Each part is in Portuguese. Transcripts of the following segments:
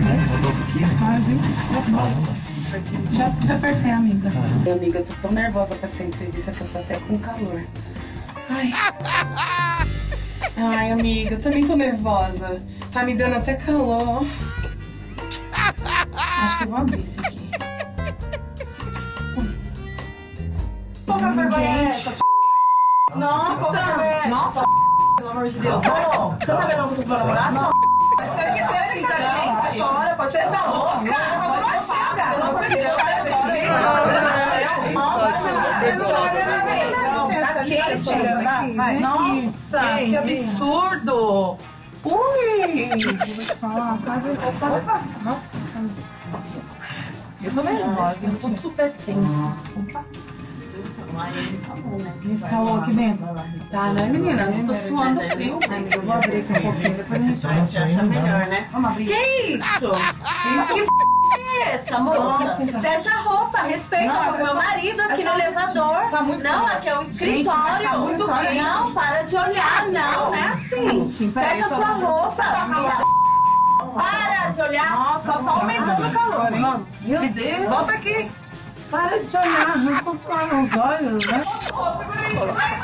Aqui quase. Nossa, já, já apertei, amiga. Minha amiga, eu tô tão nervosa pra essa entrevista que eu tô até com calor. Ai. Ai, amiga, eu também tô nervosa. Tá me dando até calor. Acho que eu vou abrir isso aqui. Porra, vergonha é essa? Nossa! Nossa! Pelo amor de Deus. Você tá levando tudo pra namorado? Você assim, tá? Agora, ser tá louca? Como assim, cara? Não sei se você Nossa, que absurdo! Ui! Nossa, eu tô nervosa, eu tô super tensa. Esse calor aqui dentro? Tá, né, menina? Eu tô suando frio. Eu vou abrir aqui um pouquinho, depois a gente vai se achar melhor, né? Vamos abrir. Que isso? Isso que é essa, moça? Fecha a roupa, respeita Não, o meu marido aqui no elevador. tá muito não, aqui é o Gente, escritório. tá muito calor. Não, para de olhar, não, não é assim. Gente, Fecha só- sua roupa. Para de olhar. Nossa, só aumentando o calor, hein? Meu Deus. Volta aqui. Para de olhar, arranca os os olhos, né?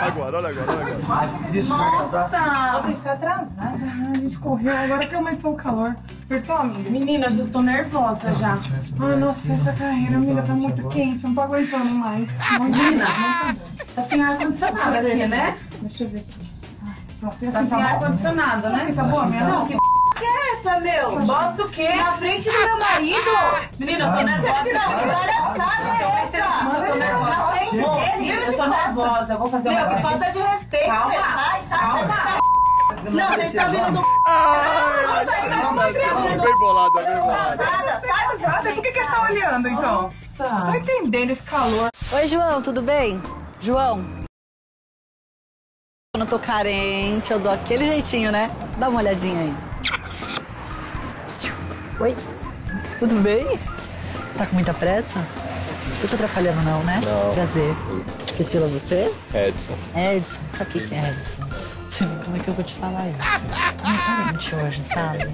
Agora, olha agora, olha agora. Nossa, você está atrasada. A gente correu, agora que aumentou o calor. Apertou, amiga? Meninas, eu tô nervosa já. Ai, nossa, essa carreira, amiga, tá muito quente, não tô aguentando mais. Imagina, não tá. Tá sem ar-condicionado aqui, né? Deixa eu ver aqui. Pronto, Tá sem ar-condicionado, né? Tá boa, minha não? Que que é essa, meu? Bosta o quê? Na frente do meu marido? Menina, eu tô nervosa. Que palhaçada é essa? Eu tô nervosa. Na frente dele? Eu tô nervosa, eu vou fazer uma Meu, que falta de respeito, Calma, meu. Sai, sai, sai. Não, vocês estão vindo do... Sai. Bem bolada, bem bolada. Sai, sai. Por que que ele tá olhando, então? Nossa. Tô entendendo esse calor. Oi, João, tudo bem? João. Quando eu tô carente, eu dou aquele jeitinho, né? Dá uma olhadinha aí. Oi, tudo bem? Tá com muita pressa? Tô te atrapalhando não, né? Não. Prazer. Priscila, você? Edson. Edson, sabe o que que é Edson? Sabe como é que eu vou te falar isso? Tô meio carente hoje, sabe?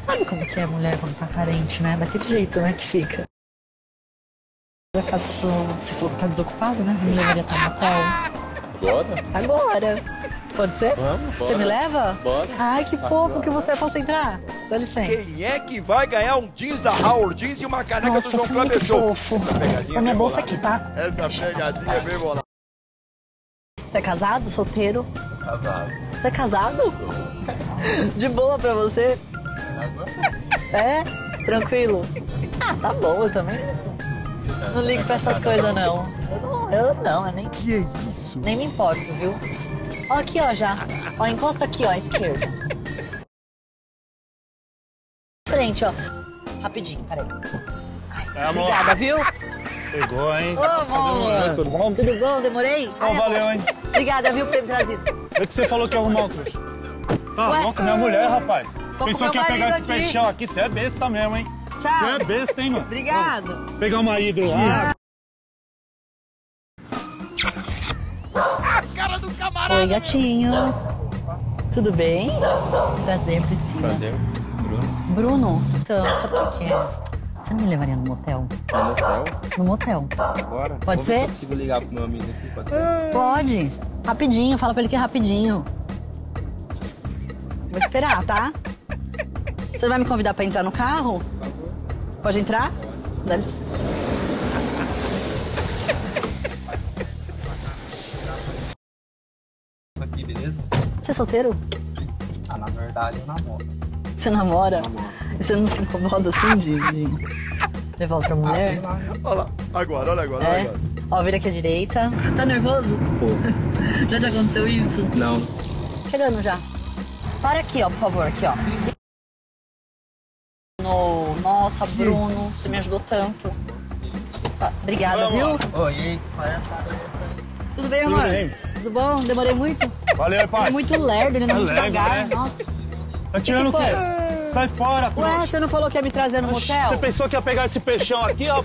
Sabe como que é mulher quando tá carente, né? Daquele jeito, né, que fica. Acaso, você falou que tá desocupado, né? Me levaria o motel. Agora? Agora. Pode ser? Vamos, Você bora. me leva? Bora. Ai, que fofo que você. Posso entrar? Dá licença. Quem é que vai ganhar um jeans da Howard Jeans e uma caneca Nossa, do João você é Kleber Show? fofo. Essa pegadinha Põe minha é bolsa aqui, tá? Essa pegadinha é bem bolada. Você é casado? Solteiro? Casado. Você é casado? De boa pra você? É? Tranquilo? Ah, tá bom, eu também não ligo pra essas coisas, não. Eu não, eu não, eu nem, Que é isso? nem me importo, viu? Ó, aqui, ó, já. Ó, encosta aqui, ó, à esquerda. Frente, ó. Rapidinho, peraí. É, amor. Obrigada, viu? Pegou, hein? Ô, amor. Tudo bom? Tudo bom? Demorei? Ó, valeu, hein? Obrigada, viu, por ter me trazido. Vê que você falou que ia arrumar o trouxa. Tá Ué? louco, minha mulher, rapaz. com Pensou que ia pegar esse aqui. peixão aqui, você é besta mesmo, hein? Tchau. Você é besta, hein, mano? Obrigado. Vou Pegar uma hidro lá. Oi, gatinho. Tudo bem? Prazer, Priscila. Prazer. Bruno. Bruno, então, sabe o que é? Você não me levaria no motel? No motel? No motel. Agora? Pode Vou ver se ser? eu consigo ligar pro meu amigo aqui, pode ser? Pode. Rapidinho, fala pra ele que é rapidinho. Vou esperar, tá? Você vai me convidar pra entrar no carro? Pode entrar? Dá licença. Aqui, beleza? Você é solteiro? Ah, na verdade eu namoro. Você namora? E você não se incomoda assim de, de levar outra mulher? Olha lá, agora, olha agora, olha É. agora. Ó, vira aqui à direita. Tá nervoso? Já te aconteceu isso? Não. Chegando já. Para aqui, ó, por favor, aqui, ó. No... Nossa, Bruno, você me ajudou tanto. Obrigada, Vamos viu? Oi, e aí? Tudo bem, Tudo amor? bem. Tudo bom? Demorei muito? Valeu, Ele é muito lerdo, ele anda É muito lerdo, devagar. né? Nossa. Tá tirando o quê? Sai fora, Ué, trouxa. você não falou que ia me trazer no motel? Você pensou que ia pegar esse peixão aqui, ó?